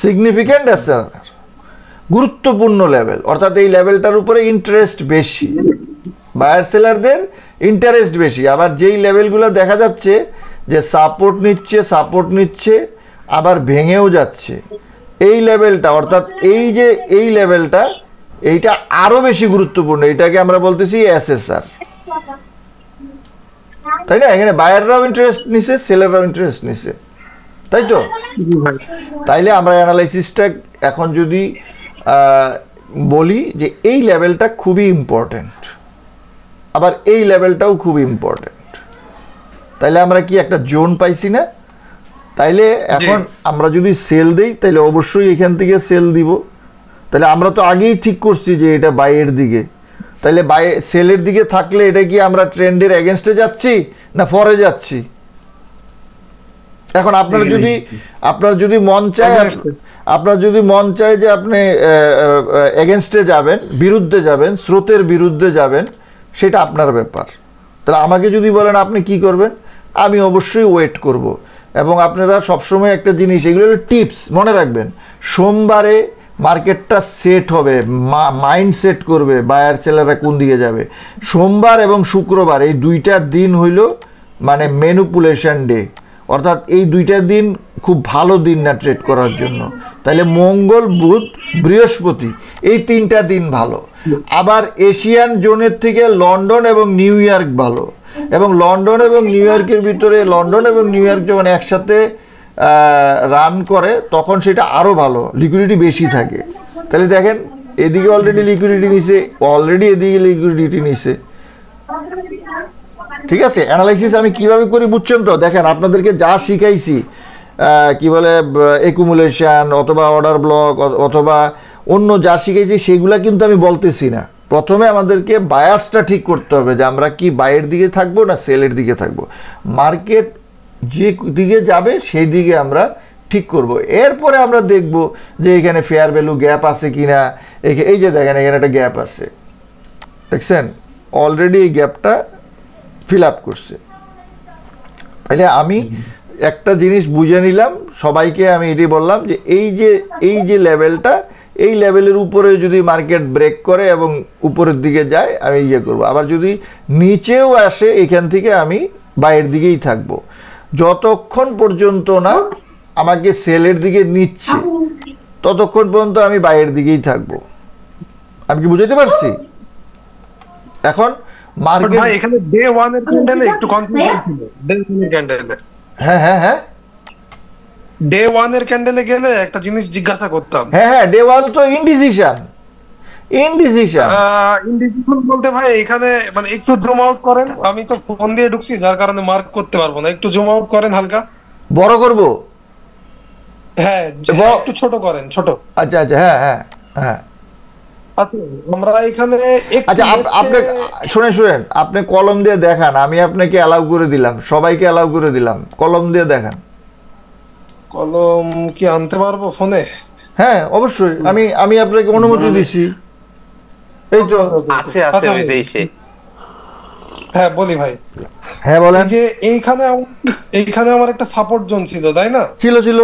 সিগনিফিক্যান্ট এসএনআর গুরুত্বপূর্ণ লেভেল অর্থাৎ এই লেভেলটার উপরে ইন্টারেস্ট বেশি। বায়ার সেলারদের ইন্টারেস্ট বেশি। আবার যেই লেভেলগুলো দেখা যাচ্ছে যে সাপোর্ট নিচ্ছে সাপোর্ট নিচ্ছে আবার ভেঙেও যাচ্ছে। এই লেভেলটা অর্থাৎ এই যে এই লেভেলটা এইটা আরও বেশি গুরুত্বপূর্ণ। এটাকে আমরা বলতেছি এসএসআর তাই না? এখানে বায়াররাও ইন্টারেস্ট নিছে সেলাররাও ইন্টারেস্ট নিছে। তাই তো? তাইলে আমরা অ্যানালাইসিসটা এখন যদি বলি যে এই লেভেলটা খুবই ইম্পর্ট্যান্ট আবার এই লেভেলটাও খুব ইম্পর্ট্যান্ট তাইলে আমরা কি একটা জোন পাইছি না? তাইলে এখন আমরা যদি সেল দেই তাহলে অবশ্যই এখান থেকে সেল দিব। তাহলে আমরা তো আগেই ঠিক করছি যে এটা বাইয়ের দিকে। তাহলে বাই সেলের দিকে থাকলে এটা কি আমরা ট্রেন্ডের এগেনস্টে যাচ্ছি না ফরে যাচ্ছি? এখন আপনার যদি আপনার যদি মন চায় আপ- আপনার যদি মন চায় যে আপনি এগেনস্টে যাবেন বিরুদ্ধে যাবেন স্রোতের বিরুদ্ধে যাবেন সেটা আপনার ব্যাপার। তাহলে আমাকে যদি বলেন আপনি কি করবেন? আমি অবশ্যই ওয়েট করব। এবং আপনারা সবসময় একটা জিনিস, এগুলো হলো টিপস মনে রাখবেন। সোমবারে মার্কেটটা সেট হবে মাইন্ড সেট করবে বায়ার সেলাররা কোন দিকে যাবে। সোমবার এবং শুক্রবার, এই দুইটা দিন হইল মানে ম্যানুপুলেশন ডে অর্থাৎ এই দুইটা দিন খুব ভালো দিন না ট্রেড করার জন্য। তাহলে মঙ্গল, বুধ, বৃহস্পতি, এই তিনটা দিন ভালো। আবার এশিয়ান জোনের থেকে লন্ডন এবং নিউ ইয়র্ক ভালো। এবং লন্ডন এবং নিউ ইয়র্কের ভিতরে লন্ডন এবং নিউ ইয়র্ক যখন একসাথে রান করে, তখন সেটা আরও ভালো লিকুইডিটি বেশি থাকে। তাহলে দেখেন, এদিকে অলরেডি লিকুইডিটি নিছে অলরেডি এদিকে লিকুইডিটি নিছে। ঠিক আছে? অ্যানালাইসিস আমি কীভাবে করি বুঝছেন তো? দেখেন, আপনাদেরকে যা শিখাইছি কি বলে একুমুলেশন অথবা অর্ডার ব্লক অথবা অন্য যা শিখেছি সেগুলা কিন্তু আমি বলতেছি না। প্রথমে আমাদেরকে বায়াসটা ঠিক করতে হবে যে আমরা কি বাইয়ের দিকে থাকব না সেলের দিকে থাকব। মার্কেট যে দিকে যাবে সেই দিকে আমরা ঠিক করব। এরপরে আমরা দেখব যে এখানে ফেয়ার ভ্যালু গ্যাপ আছে কি না এই যে দেখেন, এখানে একটা গ্যাপ আছে। দেখছেন? অলরেডি এই গ্যাপটা ফিল আপ করছে। তাহলে আমি একটা জিনিস বুঝে নিলাম, সবাইকে আমি এটি বললাম যে এই যে এই যে লেভেলটা এই লেভেলের উপরে যদি মার্কেট ব্রেক করে এবং উপরের দিকে যায় আমি ইয়ে করব। আবার যদি নিচেও আসে এখান থেকে আমি বাইরের দিকেই থাকব। যতক্ষণ পর্যন্ত না আমাকে সেলের দিকে নিচ্ছে ততক্ষণ পর্যন্ত আমি বাইরের দিকেই থাকব। আমি কি বুঝাতে পারছি? এখন মার্কেট এখানে ডে ওয়ানের ক্যান্ডেলে একটু কনফিউশন ছিল। ডে ওয়ানের ক্যান্ডেলে হ্যাঁ হ্যাঁ হ্যাঁ। ডে ওয়ানের ক্যান্ডেলে গেলে একটা জিনিস জিজ্ঞাসা করতাম। হ্যাঁ হ্যাঁ ডে ওয়ান তো ইনডিসিশন ইনডিসিশন ইন্ডিভিজুয়াল বলতে ভাই এখানে মানে একটু জুম আউট করেন। আমি তো ফোন দিয়ে ঢুকছি যার কারণে মার্ক করতে পারব না। একটু জুম আউট করেন হালকা। বড় করব? হ্যাঁ একটু ছোট করেন ছোট। আচ্ছা আচ্ছা হ্যাঁ হ্যাঁ হ্যাঁ। আচ্ছা আমরা এখানে আচ্ছা আপনি শুনেন শুনেন আপনি কলম দিয়ে দেখান আমি আপনাকে অ্যালাউ করে দিলাম সবাইকে অ্যালাউ করে দিলাম কলম দিয়ে দেখান। কলম কি আনতে পারব ফোনে? হ্যাঁ অবশ্যই। আমি আমি আপনাকে অনুমতি দিছি। এই তো। আছে আছে আচ্ছা, ওই যে সে। হ্যাঁ বলি ভাই। হ্যাঁ বলেন। যে এইখানে এইখানে আমার একটা সাপোর্ট জোন ছিল তাই না? ছিল ছিল।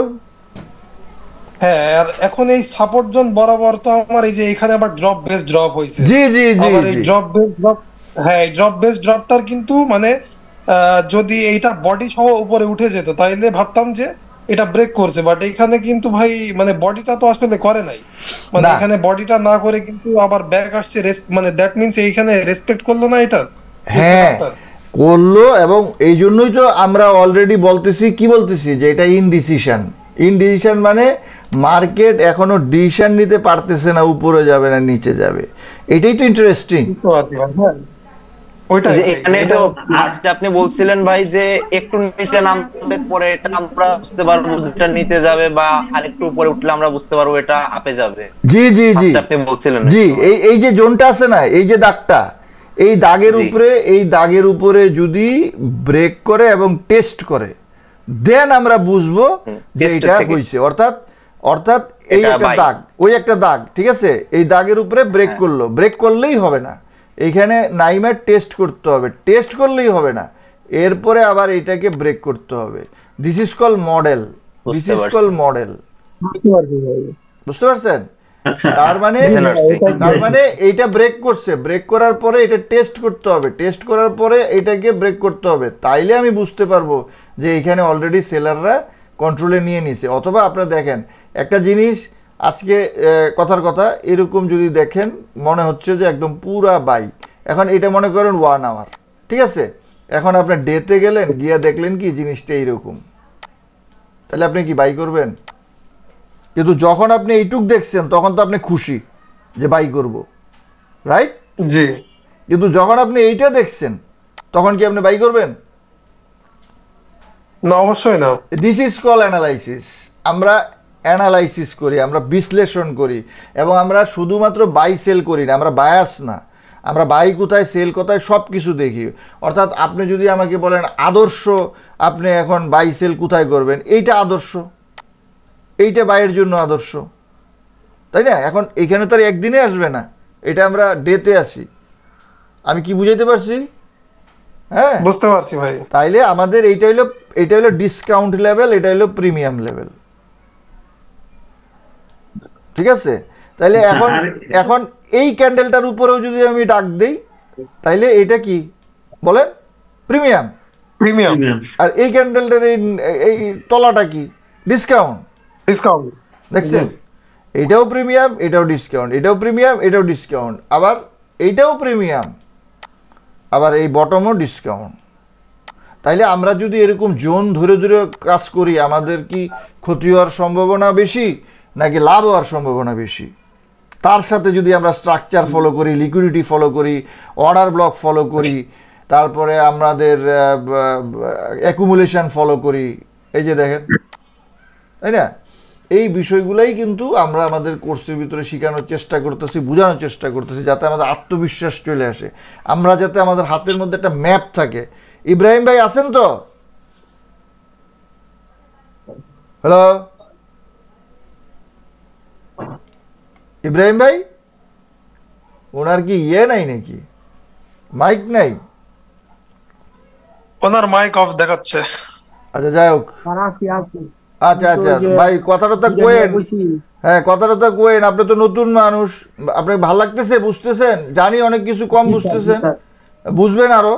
হ্যাঁ আর এখন এই সাপোর্ট জোন বরাবর তো আমার এই যে এখানে আবার ড্রপ বেস ড্রপ হয়েছে জি জি জি এই ড্রপ বেস ড্রপ হ্যাঁ এই ড্রপ বেস ড্রপটার কিন্তু মানে আহ, যদি এইটা বডি সহ উপরে উঠে যেত তাইলে ভাবতাম যে এটা ব্রেক করছে বাট এখানে কিন্তু ভাই মানে বডিটা তো আসলে করে নাই। মানে এখানে বডিটা না করে কিন্তু আবার ব্যাক আসছে মানে দ্যাট মিন্স এইখানে রেসপেক্ট করল না এটা? হ্যাঁ। করল এবং এই জন্যই তো আমরা অলরেডি বলতেছি কি বলতেছি? যে এটা ইনডিসিশন ইনডিসিশন মানে মার্কেট এখনও ডিসিশন নিতে পারতেছে না উপরে যাবে না নিচে যাবে। এটাই তো ইন্টারেস্টিং এখানে তো ফার্স্টে আপনি বলছিলেন ভাই যে একটু নিচে নামলে পরে এটা আমরা বুঝতে পারব যেটা নিচে যাবে বা আরেকটু উপরে উঠলে আমরা বুঝতে পারব এটা আপে যাবে। জি জি জি। আপনি বলছিলেন জি এই এই যে জোনটা আছে না এই যে দাগটা এই দাগের উপরে এই দাগের উপরে যদি ব্রেক করে এবং টেস্ট করে দেন আমরা বুঝব যে এটা। হয়েছে অর্থাৎ অর্থাৎ এই একটা দাগ ওই একটা দাগ ঠিক আছে? এই দাগের উপরে ব্রেক হ্যাঁ। করল। ব্রেক করলেই হবে না। এইখানে নাইমের টেস্ট করতে হবে। টেস্ট করলেই হবে না। এরপরে আবার এটাকে ব্রেক করতে হবে। This is call model this is call model বুঝতে পারছেন? আচ্ছা। তার মানে তার মানে এইটা ব্রেক করছে। ব্রেক করার পরে এটা টেস্ট করতে হবে। টেস্ট করার পরে এটাকে ব্রেক করতে হবে। তাইলে আমি বুঝতে পারব যে এখানে অলরেডি সেলাররা কন্ট্রোলে নিয়ে নিছে। অথবা আপনারা দেখেন একটা জিনিস আজকে কথার কথা এরকম যদি দেখেন মনে হচ্ছে যে একদম পুরা বাই। এখন এটা মনে করেন ওয়ান আওয়ার ঠিক আছে? এখন আপনার ডেতে গেলেন গিয়া দেখলেন কি জিনিসটা এইরকম। তাহলে আপনি কি বাই করবেন? কিন্তু যখন আপনি এইটুক দেখছেন তখন তো আপনি খুশি যে বাই করব। রাইট জি। কিন্তু যখন আপনি এইটা দেখছেন তখন কি আপনি বাই করবেন? না অবশ্যই না। দিস ইজ কল অ্যানালাইসিস আমরা অ্যানালাইসিস করি আমরা বিশ্লেষণ করি এবং আমরা শুধুমাত্র বাই সেল করি না আমরা বায়াস না। আমরা বাই কোথায় সেল কোথায় সব কিছু দেখি। অর্থাৎ আপনি যদি আমাকে বলেন আদর্শ আপনি এখন বাই সেল কোথায় করবেন? এইটা আদর্শ। এইটা বাইয়ের জন্য আদর্শ। তাই না? এখন এখানে তো আর একদিনে আসবে না। এটা আমরা ডেতে আসি আমি কি বুঝাইতে পারছি? হ্যাঁ? বুঝতে পারছি ভাই। তাইলে আমাদের এইটা হলো এটা হলো ডিসকাউন্ট লেভেল এটা হলো প্রিমিয়াম লেভেল ঠিক আছে? তাইলে আচ্ছা, এখন এখন এই ক্যান্ডেলটার উপরেও যদি আমি ডাক দেই তাইলে এটা কি? বলেন। প্রিমিয়াম। প্রিমিয়াম। প্রিমিয়াম। আর এই ক্যান্ডেলটার এই এই তলাটা কি? ডিসকাউন্ট ডিসকাউন্ট দেখছেন? এটাও প্রিমিয়াম এটাও ডিসকাউন্ট এটাও প্রিমিয়াম এটাও ডিসকাউন্ট আবার এইটাও প্রিমিয়াম। আবার এই বটমও ডিসকাউন্ট তাইলে আমরা যদি এরকম জোন ধরে ধরে কাজ করি আমাদের কি ক্ষতি হওয়ার সম্ভাবনা বেশি? নাকি লাভ হওয়ার সম্ভাবনা বেশি? তার সাথে যদি আমরা স্ট্রাকচার ফলো করি লিকুইডিটি ফলো করি অর্ডার ব্লক ফলো করি, তারপরে আমাদের অ্যাকুমুলেশন ফলো করি, এই যে দেখেন, তাই না? এই বিষয়গুলাই কিন্তু আমরা আমাদের কোর্সের ভিতরে শেখানোর চেষ্টা করতেছি, বোঝানোর চেষ্টা করতেছি, যাতে আমাদের আত্মবিশ্বাস চলে আসে। আমরা যাতে আমাদের হাতের মধ্যে একটা ম্যাপ থাকে। ইব্রাহিম ভাই আছেন তো? হ্যালো ইব্রাহিম ভাই ওনার কি ইয়ে নাই নাকি? মাইক নাই? ওনার মাইক অফ দেখাচ্ছে। আচ্ছা যাই হোক। আচ্ছা আচ্ছা ভাই কথাটা তো কোয়েন হ্যাঁ কথাটা তো কোয়েন আপনি তো নতুন মানুষ আপনি ভালো লাগতেছে বুঝতেছেন? জানি অনেক কিছু কম বুঝতেছেন। বুঝবেন আরও।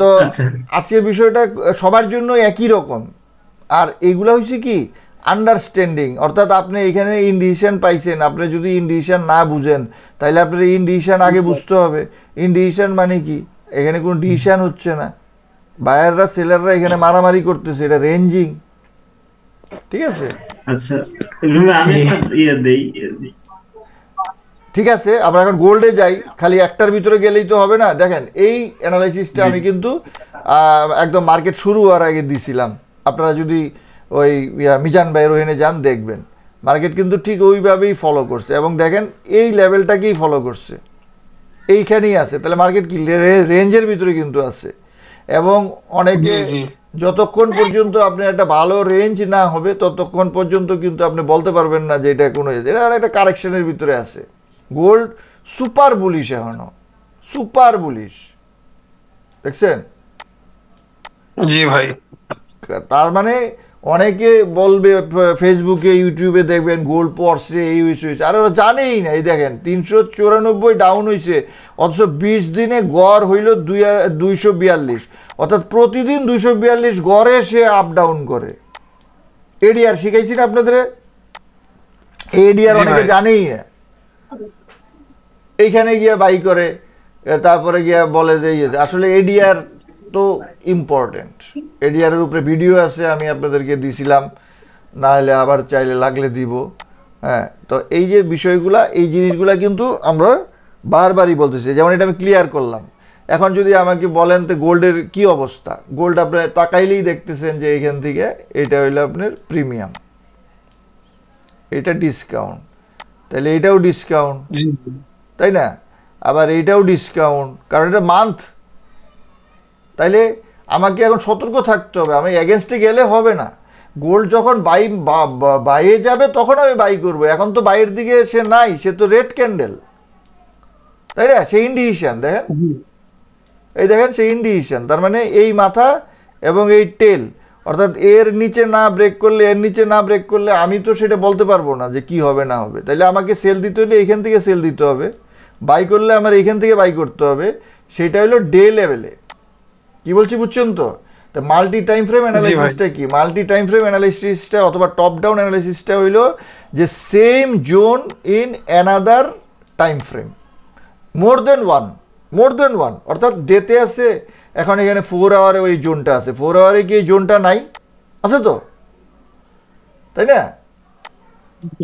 তো আচ্ছা। আজকের বিষয়টা সবার জন্য একই রকম। আর এগুলা হচ্ছে কি আন্ডারস্ট্যান্ডিং অর্থাৎ আপনি এখানে ইন্ডিশন পাইছেন আপনি যদি ইন্ডিশন না বুঝেন তাহলে আপনার ইন্ডিশন আগে বুঝতে হবে। ইন্ডিশন মানে কি? এখানে কোনো ডিসিশন হচ্ছে না। বায়াররা সেলাররা এখানে মারামারি করতেছে এটা রেঞ্জিং ঠিক আছে? আচ্ছা আমি ইয়ে দেই ঠিক আছে আমরা এখন গোল্ডে যাই। খালি একটার ভিতরে গেলেই তো হবে না। দেখেন এই অ্যানালাইসিসটা আমি কিন্তু একদম মার্কেট শুরু হওয়ার আগে দিছিলাম। আপনারা যদি ওই মিজান ভাই রোহিনে যান দেখবেন। মার্কেট কিন্তু ঠিক ওইভাবেই ফলো করছে। এবং দেখেন এই লেভেলটাকেই ফলো করছে। এইখানেই আছে। তাহলে মার্কেট কি? রেঞ্জের ভিতরে কিন্তু আছে। এবং অনেকে। যতক্ষণ পর্যন্ত আপনার একটা ভালো রেঞ্জ না হবে ততক্ষণ পর্যন্ত কিন্তু আপনি বলতে পারবেন না যে এটা কোনো এটা একটা কারেকশনের ভিতরে আছে। গোল্ড সুপার বুলিশ এখনও। সুপার বুলিশ দেখছেন? জি ভাই। তার মানে অনেকে বলবে ফেসবুকে ইউটিউবে দেখবেন গোল্ড পড়ছে এই হয়েছে হয়েছে আর ওরা জানেই না এই দেখেন তিনশো চুরানব্বই ডাউন হয়েছে অথচ বিশ দিনে গড় হইল দুই দুইশো বিয়াল্লিশ। অর্থাৎ প্রতিদিন দুইশো বিয়াল্লিশ গড়ে সে আপ ডাউন করে। এডিআর শিখাইছি না আপনাদের? এডিআর অনেকে জানেই না। এইখানে গিয়ে বাই করে তারপরে গিয়ে বলে যে আসলে এডিআর তো ইম্পর্টেন্ট এডিআর এর উপরে ভিডিও আছে আমি আপনাদেরকে দিছিলাম। না হলে আবার চাইলে লাগলে দিব। হ্যাঁ তো এই যে বিষয়গুলা এই জিনিসগুলা কিন্তু আমরা বারবারই বলতেছি। যেমন এটা আমি ক্লিয়ার করলাম। এখন যদি আমাকে বলেন তো গোল্ডের কি অবস্থা গোল্ড আপনি তাকাইলেই দেখতেছেন যে এখান থেকে এটা হইল আপনার প্রিমিয়াম এটা ডিসকাউন্ট তাহলে এটাও ডিসকাউন্ট তাই না? আবার এইটাও ডিসকাউন্ট কারণ এটা মান্থ তাইলে আমাকে এখন সতর্ক থাকতে হবে। আমি এগেনস্টে গেলে হবে না। গোল্ড যখন বাই বাইয়ে যাবে তখন আমি বাই করব। এখন তো বাইয়ের দিকে সে নাই সে তো রেড ক্যান্ডেল তাই না? সে ইন্ডিকেশন দেখেন? এই দেখেন সে ইন্ডিকেশন তার মানে এই মাথা এবং এই টেল অর্থাৎ এর নিচে না ব্রেক করলে এর নিচে না ব্রেক করলে আমি তো সেটা বলতে পারব না যে কি হবে না হবে। তাইলে আমাকে সেল দিতে হলে এখান থেকে সেল দিতে হবে। বাই করলে আমার এখান থেকে বাই করতে হবে। সেটা হলো ডে লেভেলে কি বলছি বুঝছেন তো? মাল্টি টাইম ফ্রেম অ্যানালাইসিসটা কি? মাল্টি টাইম ফ্রেম অ্যানালাইসিসটা অথবা টপ ডাউন অ্যানালাইসিসটা হইল যে same zone in another time frame more than one more than one অর্থাৎ ডেতে আছে এখন এখানে ফোর আওয়ারে ওই জোনটা আছে। ফোর আওয়ারে কি এই জোনটা নাই। আছে তো? তাই না?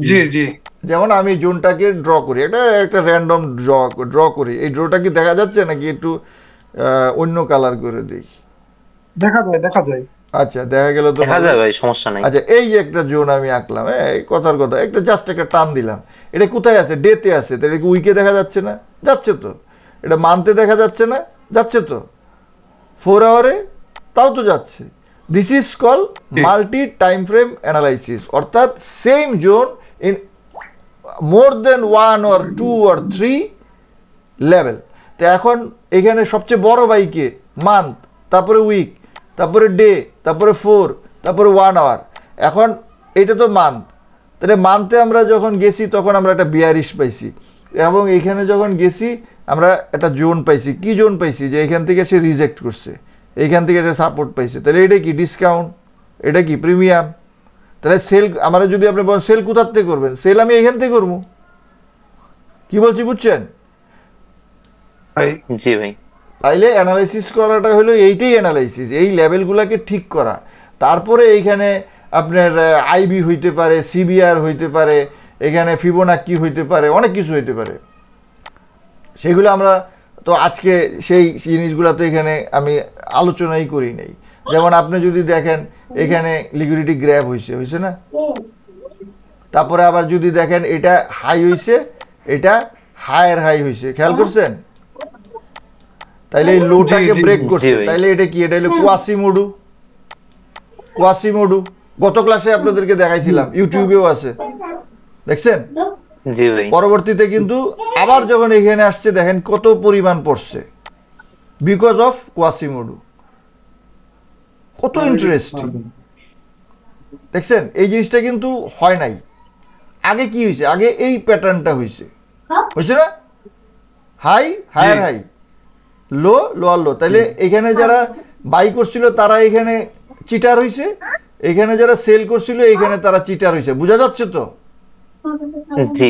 জি জি। যেমন আমি জোনটাকে ড্র করি। একটা একটা র্যান্ডম ড্র ড্র করি। এই ড্রটা কি দেখা যাচ্ছে নাকি একটু অন্য কালার করে দিই। দেখা যায় দেখা যায়। আচ্ছা দেখা গেল তো দেখা যায় ভাই সমস্যা নাই। আচ্ছা এই যে একটা জোন আমি আঁকলাম এই কথার কথা একটা জাস্ট একটা টান দিলাম। এটা কোথায় আছে? ডেতে আছে। তাহলে কি উইকে দেখা যাচ্ছে না? যাচ্ছে তো। এটা মানতে দেখা যাচ্ছে না? যাচ্ছে তো। ফোর আওয়ারে তাও তো যাচ্ছে। This is call multi time frame analysis অর্থাৎ same zone in more than one or two or three level তো এখন এখানে সবচেয়ে বড় বাইকে মান্থ তারপরে উইক তারপরে ডে তারপরে ফোর তারপরে ওয়ান আওয়ার এখন এটা তো মান্থ তাহলে মান্থে আমরা যখন গেছি, তখন আমরা একটা বিয়ারিশ পাইছি। এবং এখানে যখন গেছি, আমরা একটা জোন পাইছি। কি জোন পাইছি? যে এখান থেকে সে রিজেক্ট করছে। এইখান থেকে সে সাপোর্ট পাইছে। তাহলে এটা কি? ডিসকাউন্ট এটা কি? প্রিমিয়াম তাহলে সেল আমরা যদি আপনি বলেন সেল কোথার থেকে করবেন? সেল আমি এখান থেকে করব। কি বলছি বুঝছেন? জি ভাই। তাইলে অ্যানালাইসিস করাটা হলো এইটাই অ্যানালাইসিস এই লেভেলগুলোকে ঠিক করা। তারপরে এইখানে আপনার আইবি হইতে পারে সিবিআর হইতে পারে এখানে ফিবোনাক্কি হইতে পারে অনেক কিছু হইতে পারে। সেগুলো আমরা তো আজকে সেই জিনিসগুলো তো এখানে আমি আলোচনাই করি নাই। যেমন আপনি যদি দেখেন এখানে লিকুইডিটি গ্র্যাব হয়েছে হয়েছে না? তারপরে আবার যদি দেখেন এটা হাই হয়েছে এটা হায়ার হাই হয়েছে খেয়াল করছেন? তাইলে এই লোটাকে ব্রেক করছে। তাইলে এটা কি? এটা হলো কোয়াসিমোডু কোয়াসিমোডু গত ক্লাসে আপনাদেরকে দেখাইছিলাম ইউটিউবেও আছে। দেখছেন? জি ভাই। পরবর্তীতে কিন্তু আবার যখন এখানে আসছে দেখেন কত পরিমাণ পড়ছে। বিকজ অফ কোয়াসিমোডু কত ইন্টারেস্টিং দেখছেন? এই জিনিসটা কিন্তু হয় নাই। আগে কি হয়েছে আগে এই প্যাটার্নটা হয়েছে হয়েছে না? High higher high low lower low. তাহলে এখানে যারা বাই করছিল তারা এখানে চিটার হয়েছে এখানে যারা সেল করছিল এখানে তারা চিটার হয়েছে বোঝা যাচ্ছে তো? জি।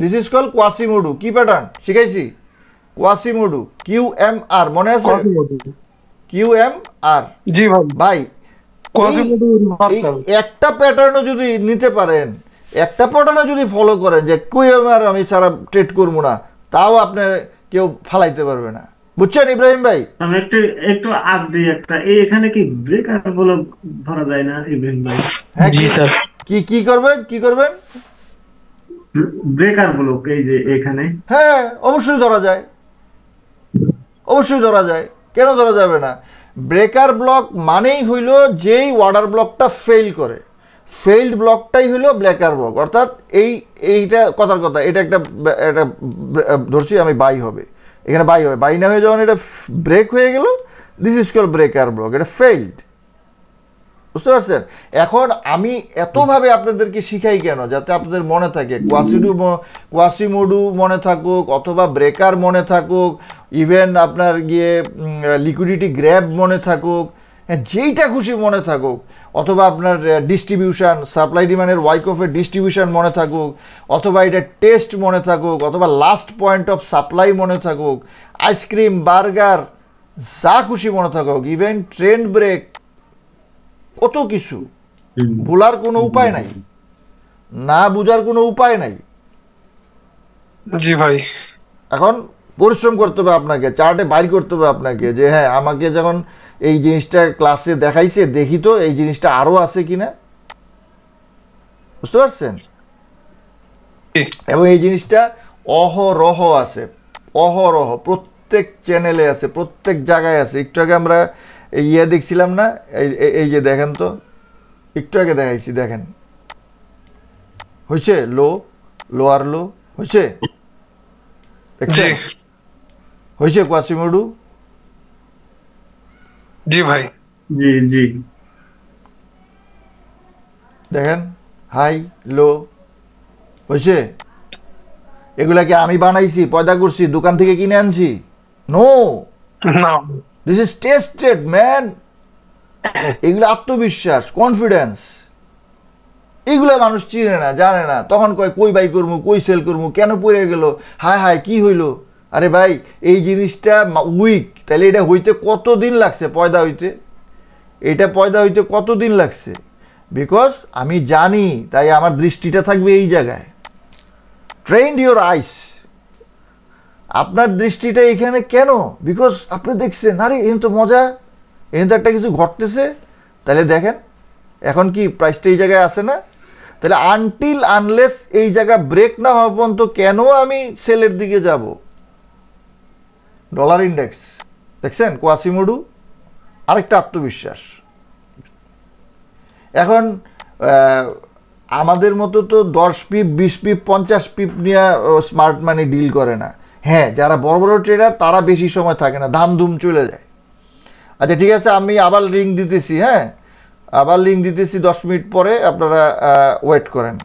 দিস ইজ কল কোয়াসিমোডু কি প্যাটার্ন শিখাইছি। কোয়াসিমোডু কিউ এম আর মনে আছে? কিউ এম আর জি ভাই। ভাই একটা প্যাটার্নও যদি নিতে পারেন একটা প্যাটার্নও যদি ফলো করেন যে কিউ এম আর আমি সারা ট্রেড করব না তাও আপনি কেউ ফালাইতে পারবে না। বুঝছেন ইব্রাহিম ভাই? আমি একটু একটু আগ দিই একটা এই এখানে কি ব্রেকার বলে ধরা যায় না ইব্রাহিম ভাই? হ্যাঁ জি কি- স্যার। কি কি করবেন? কি করবেন? ব্রেকার ব্লক এই যে এখানে। হ্যাঁ অবশ্যই ধরা যায়। অবশ্যই ধরা যায়। কেন ধরা যাবে না? ব্রেকার ব্লক মানেই হইল যেই ওয়াটার ব্লকটা ফেল করে। ফেইল্ড ব্লকটাই হইল ব্রেকার ব্লক অর্থাৎ এই এইটা কথার কথা এটা একটা একটা ধরছি আমি বাই হবে। এখানে বাই হবে বাই না হয়ে যখন এটা ব্রেক হয়ে গেল this is call breaker block এটা ফেইল্ড বুঝতে পারছেন? এখন আমি এতভাবে আপনাদেরকে শিখাই কেন যাতে আপনাদের মনে থাকে কোয়াসিডু কোয়াসিমোডু মনে থাকুক অথবা ব্রেকার মনে থাকুক ইভেন আপনার গিয়ে লিকুইডিটি গ্র্যাব মনে থাকুক হ্যাঁ, যেইটা খুশি মনে থাকুক অথবা আপনার ডিস্ট্রিবিউশন সাপ্লাই ডিমান্ডের ওয়াইকফের ডিস্ট্রিবিউশন মনে থাকুক অথবা এটা টেস্ট মনে থাকুক অথবা লাস্ট পয়েন্ট অফ সাপ্লাই মনে থাকুক আইসক্রিম বার্গার যা খুশি মনে থাকুক ইভেন ট্রেন্ড ব্রেক কত কিছু ভোলার কোনো উপায় নাই না বুঝার কোনো উপায় নাই। জি ভাই। এখন পরিশ্রম করতে হবে আপনাকে চার্টে বাইর করতে হবে আপনাকে যে হ্যাঁ আমাকে যখন এই জিনিসটা ক্লাসে দেখাইছে দেখি তো এই জিনিসটা আরও আছে কিনা। বুঝতে পারছেন? এবং এই জিনিসটা অহরহ আছে অহরহ প্রত্যেক চ্যানেলে আছে প্রত্যেক জায়গায় আছে। একটু আগে আমরা ইয়ে দেখছিলাম না এই যে দেখেন তো একটু আগে দেখাইছি দেখেন। হয়েছে লো লোয়ার লো হয়েছে হয়েছে কোয়াসিমোডু জি ভাই। জি জি। দেখেন হাই লো হয়েছে এগুলা কি আমি বানাইছি পয়দা করছি দোকান থেকে কিনে আনছি? No. This is tested man এগুলো আত্মবিশ্বাস কনফিডেন্স এগুলো মানুষ চিনে না জানে না। তখন কয় কই বাই করব কই সেল করব কেন পড়ে গেল? হায় হায় কি হইল? আরে ভাই, এই জিনিসটা উইক তাহলে এটা হইতে কত দিন লাগছে? পয়দা হইতে? এটা পয়দা হইতে কত দিন লাগছে? বিকজ আমি জানি, তাই আমার দৃষ্টিটা থাকবে এই জায়গায়। ট্রেন্ড ইউর আইস আপনার দৃষ্টিটা এখানে কেন? বিকজ আপনি দেখছেন, আরে, এখানে তো মজা। এখানে তো একটা কিছু ঘটতেছে। তাহলে দেখেন, এখন কি প্রাইসটা এই জায়গায় আসে না? তাহলে আনটিল আনলেস এই জায়গা ব্রেক না হওয়া পর্যন্ত কেন আমি সেলের দিকে যাব? Dollar index. দেখছেন? কোয়াসিমোডু, আরেকটা আত্মবিশ্বাস। এখন আমাদের মতো তো দশ পিপ, বিশ পিপ, পঞ্চাশ পিপ নিয়ে স্মার্ট মানি ডিল করে না। হ্যাঁ যারা বড় বড় ট্রেডার তারা বেশি সময় থাকে না ধাম ধুম চলে যায়। আচ্ছা ঠিক আছে, আমি আবার লিঙ্ক দিতেছি হ্যাঁ? আবার লিঙ্ক দিতেছি দশ মিনিট পরে, আপনারা ওয়েট করেন।